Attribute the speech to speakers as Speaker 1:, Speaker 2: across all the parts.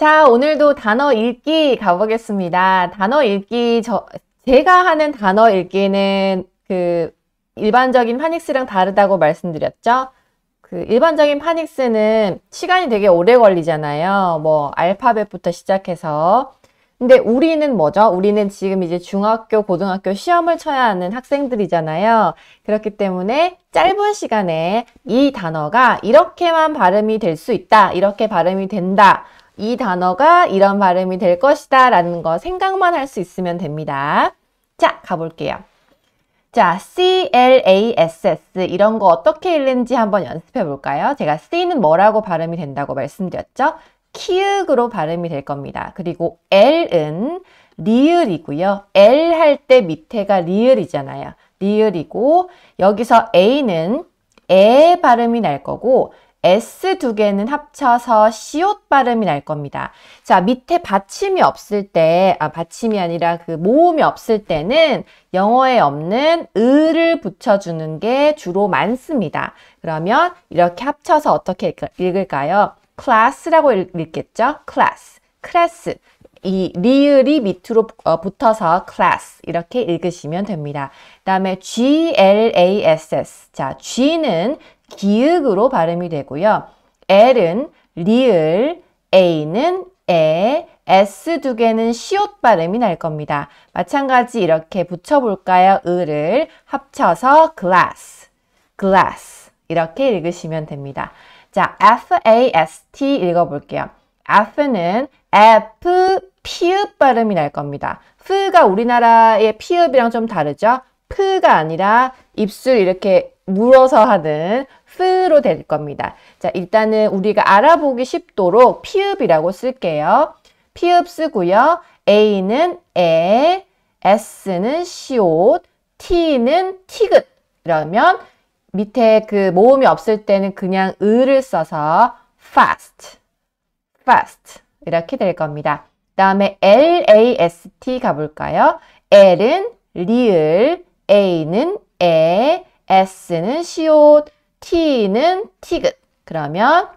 Speaker 1: 자, 오늘도 단어 읽기 가보겠습니다. 단어 읽기, 저, 제가 하는 단어 읽기는 그 일반적인 파닉스랑 다르다고 말씀드렸죠? 그 일반적인 파닉스는 시간이 되게 오래 걸리잖아요. 뭐, 알파벳부터 시작해서. 근데 우리는 뭐죠? 우리는 지금 이제 중학교, 고등학교 시험을 쳐야 하는 학생들이잖아요. 그렇기 때문에 짧은 시간에 이 단어가 이렇게만 발음이 될 수 있다. 이렇게 발음이 된다. 이 단어가 이런 발음이 될 것이다 라는 거 생각만 할 수 있으면 됩니다. 자, 가볼게요. 자, C-L-A-S-S 이런 거 어떻게 읽는지 한번 연습해 볼까요? 제가 C는 뭐라고 발음이 된다고 말씀드렸죠? 키읔으로 발음이 될 겁니다. 그리고 L은 리을이고요. L 할 때 밑에가 리을이잖아요. 리을이고 여기서 A는 에 발음이 날 거고 S 두 개는 합쳐서 시옷 발음이 날 겁니다. 자, 밑에 받침이 없을 때, 아, 받침이 아니라 그 모음이 없을 때는 영어에 없는 을을 붙여주는 게 주로 많습니다. 그러면 이렇게 합쳐서 어떻게 읽을까요? class라고 읽겠죠? class, class. 이 리을이 밑으로 어, 붙어서 class 이렇게 읽으시면 됩니다. 그 다음에 G-L-A-S-S 자 G는 기역으로 발음이 되고요. L은 리을, A는 에, S 두 개는 시옷 발음이 날 겁니다. 마찬가지 이렇게 붙여볼까요? 을을 합쳐서 glass, glass 이렇게 읽으시면 됩니다. 자, F-A-S-T 읽어볼게요. F는 F, 피읍 발음이 날 겁니다. F가 우리나라의 피읍이랑 좀 다르죠? F가 아니라 입술 이렇게 물어서 하는 F로 될 겁니다. 자, 일단은 우리가 알아보기 쉽도록 피읍이라고 쓸게요. 피읍 쓰고요. A는 에, S는 시옷, T는 티긋. 이러면 밑에 그 모음이 없을 때는 그냥 을을 써서 fast, fast 이렇게 될 겁니다. 다음에 LAST 가볼까요? L은 리을, A는 에, S는 시옷, T는 티긋. 그러면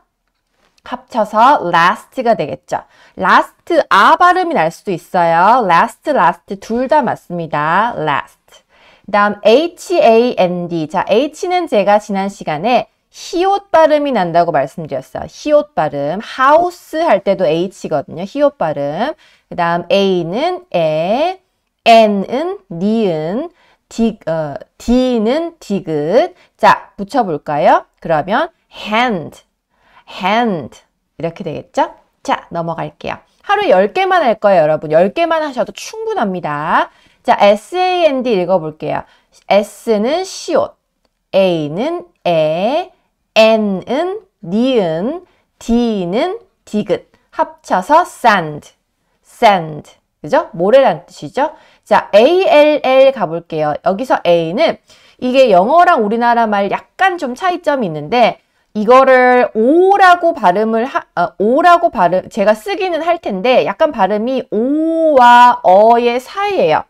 Speaker 1: 합쳐서 last가 되겠죠. last 아 발음이 날 수도 있어요. last, last 둘 다 맞습니다. last. 다음 H-A-N-D. 자, H는 제가 지난 시간에 히읗 발음이 난다고 말씀드렸어요. 히읗 발음. house 할 때도 H거든요. 히읗 발음. 그 다음 A는 에, N은 니은, D, 어, D는 디귿. 자, 붙여볼까요? 그러면 hand, hand 이렇게 되겠죠? 자, 넘어갈게요. 하루에 10개만 할 거예요, 여러분. 10개만 하셔도 충분합니다. 자, SAND 읽어볼게요. S는 시옷, A는 에, N은 니은, D는 디귿. 합쳐서 sand, sand. 그죠? 모래란 뜻이죠? 자, ALL 가볼게요. 여기서 A는 이게 영어랑 우리나라 말 약간 좀 차이점이 있는데 이거를 오라고 발음을 하, 어, 오라고 발음 제가 쓰기는 할 텐데 약간 발음이 오와 어의 사이예요.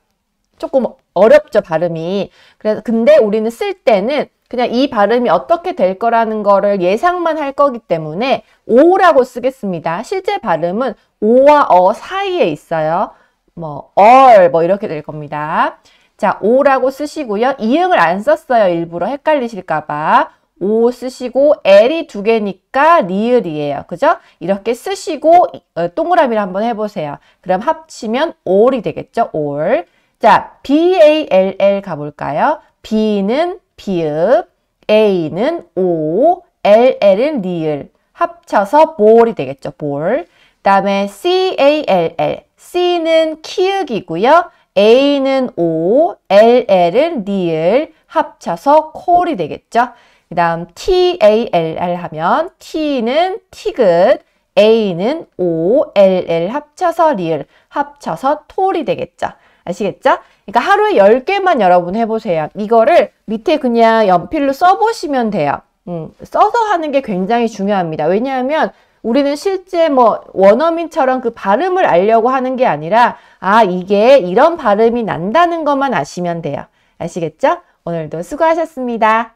Speaker 1: 조금 어렵죠 발음이. 그래서 근데 우리는 쓸 때는 그냥 이 발음이 어떻게 될 거라는 거를 예상만 할 거기 때문에 오라고 쓰겠습니다. 실제 발음은 오와 어 사이에 있어요. 뭐 all 뭐 이렇게 될 겁니다. 자, 오라고 쓰시고요. 이응을 안 썼어요. 일부러 헷갈리실까봐. 오 쓰시고 L이 두 개니까 리을이에요. 그죠? 이렇게 쓰시고 어, 동그라미를 한번 해보세요. 그럼 합치면 all이 되겠죠? all. 자, B-A-L-L 가볼까요? B는 비읍, A는 오, L-L은 리을. 합쳐서 볼이 되겠죠. 볼. 다음에 C-A-L-L. C는 키읔이고요. A는 O, LL은 리을, 합쳐서 콜이 되겠죠. 그 다음 TALR 하면 T는 티긋, A는 O, LL 합쳐서 리을, 합쳐서 톨이 되겠죠. 아시겠죠? 그러니까 하루에 10개만 여러분 해보세요. 이거를 밑에 그냥 연필로 써보시면 돼요. 음, 써서 하는 게 굉장히 중요합니다. 왜냐하면 우리는 실제 뭐 원어민처럼 그 발음을 알려고 하는 게 아니라 아 이게 이런 발음이 난다는 것만 아시면 돼요. 아시겠죠? 오늘도 수고하셨습니다.